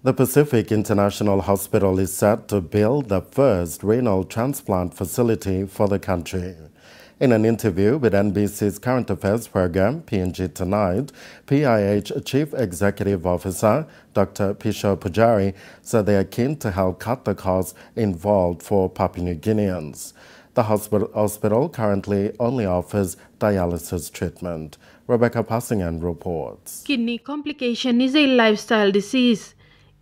The Pacific International Hospital is set to build the first renal transplant facility for the country. In an interview with NBC's current affairs program, PNG Tonight, PIH Chief Executive Officer Dr. Pisho Pujari said they are keen to help cut the costs involved for Papua New Guineans. The hospital, hospital currently only offers dialysis treatment. Rebecca Passingan reports. Kidney complication is a lifestyle disease.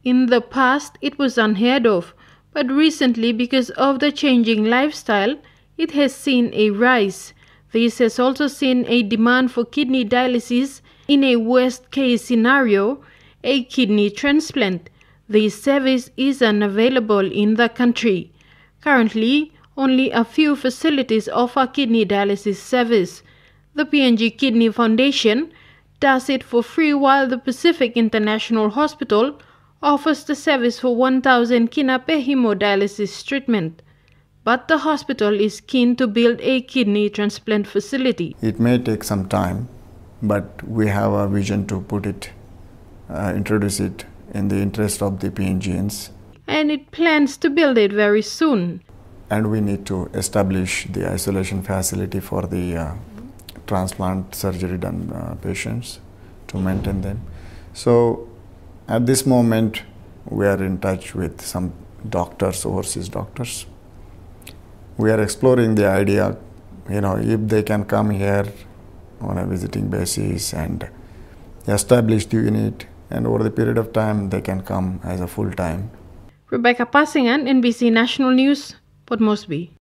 In the past, it was unheard of, but recently, because of the changing lifestyle, it has seen a rise. This has also seen a demand for kidney dialysis in a worst case scenario, a kidney transplant. This service is unavailable in the country. Currently, only a few facilities offer kidney dialysis service. The PNG Kidney Foundation does it for free while the Pacific International Hospital offers the service for 1000 kina per hemodialysis treatment. But the hospital is keen to build a kidney transplant facility. It may take some time, but we have a vision to put it, uh, introduce it in the interest of the PNGians. And it plans to build it very soon and we need to establish the isolation facility for the uh, transplant surgery done uh, patients to maintain them. So at this moment, we are in touch with some doctors, overseas doctors. We are exploring the idea, you know, if they can come here on a visiting basis and establish the unit, and over the period of time, they can come as a full time. Rebecca Passingan, NBC National News, Port Moresby